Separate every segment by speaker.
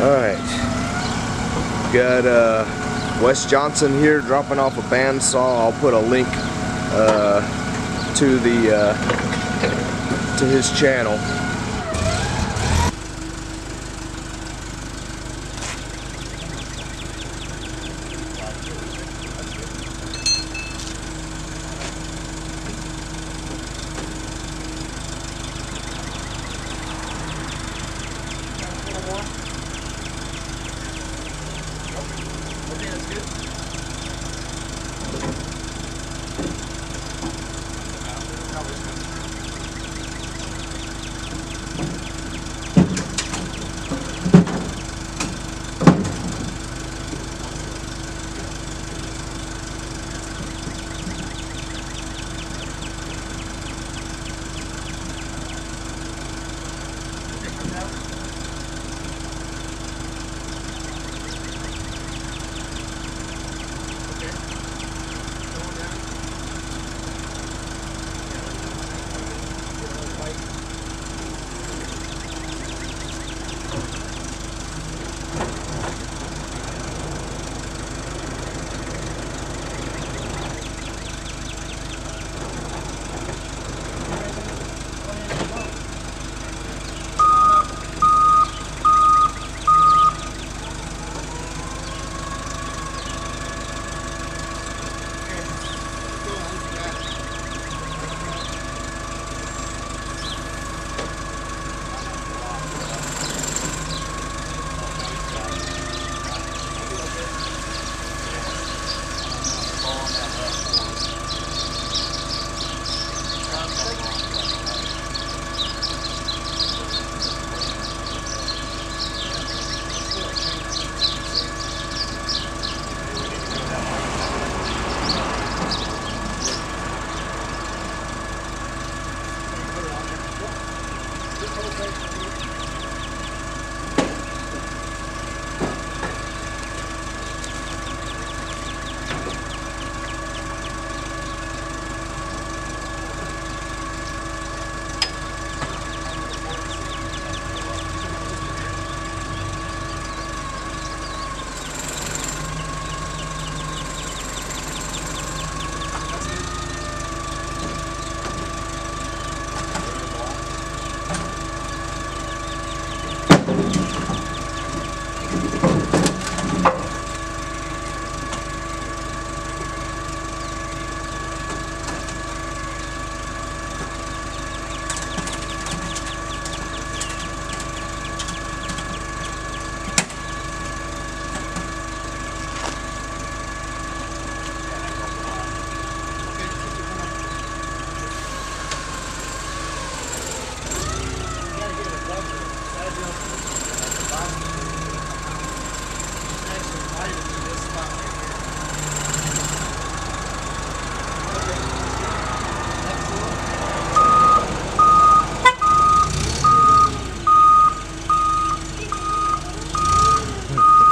Speaker 1: Alright. Got uh, Wes Johnson here dropping off a bandsaw. I'll put a link uh, to the uh, to his channel.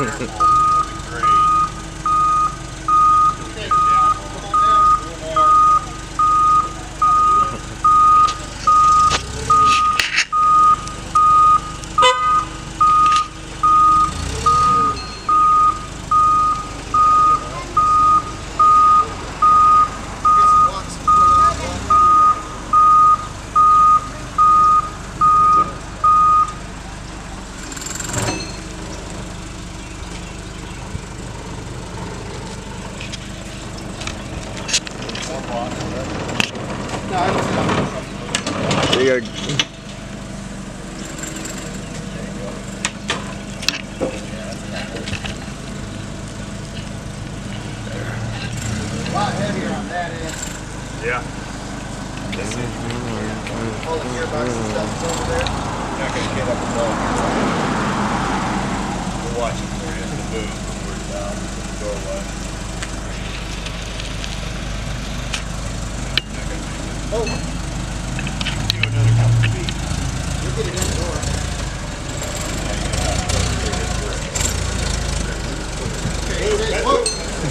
Speaker 1: Hehehehe
Speaker 2: A.
Speaker 3: Yeah.
Speaker 2: There.
Speaker 3: Above. We'll watch it for you in the booth we're down the doorway.
Speaker 2: Oh,
Speaker 3: Do another couple of feet.
Speaker 2: you'll get it in the door. Okay, hey, whoa. That's it, right there. That's good. You're all right. You